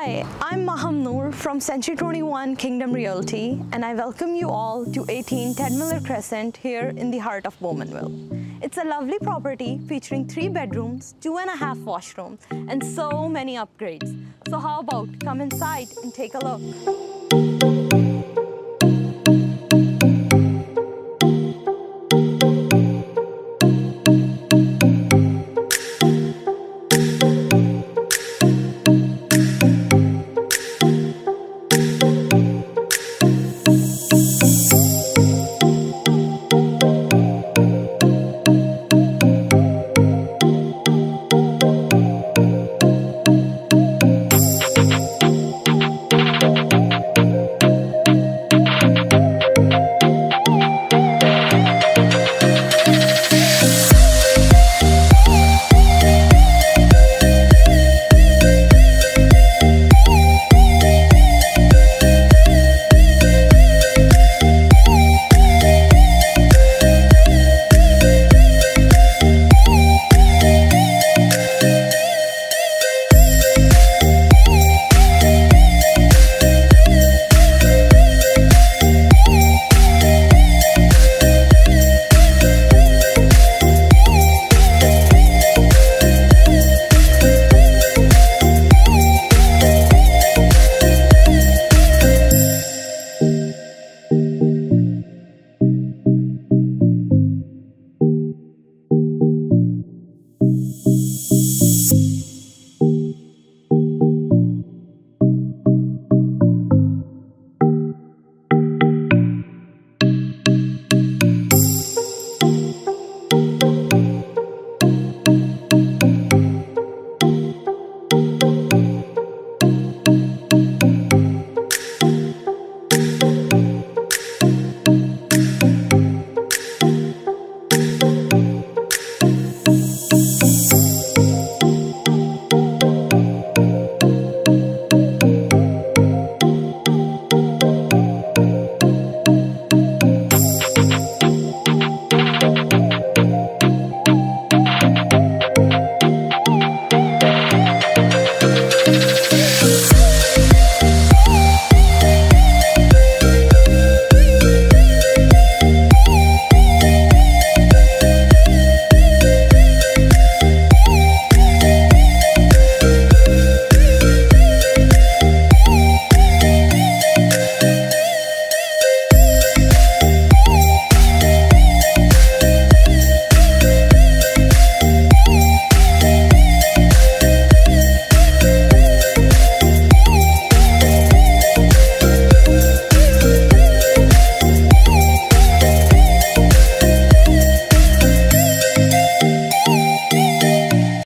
Hi, I'm Maham Noor from Century 21 Kingdom Realty, and I welcome you all to 18 Ted Miller Crescent here in the heart of Bowmanville. It's a lovely property featuring three bedrooms, two and a half washrooms, and so many upgrades. So how about come inside and take a look.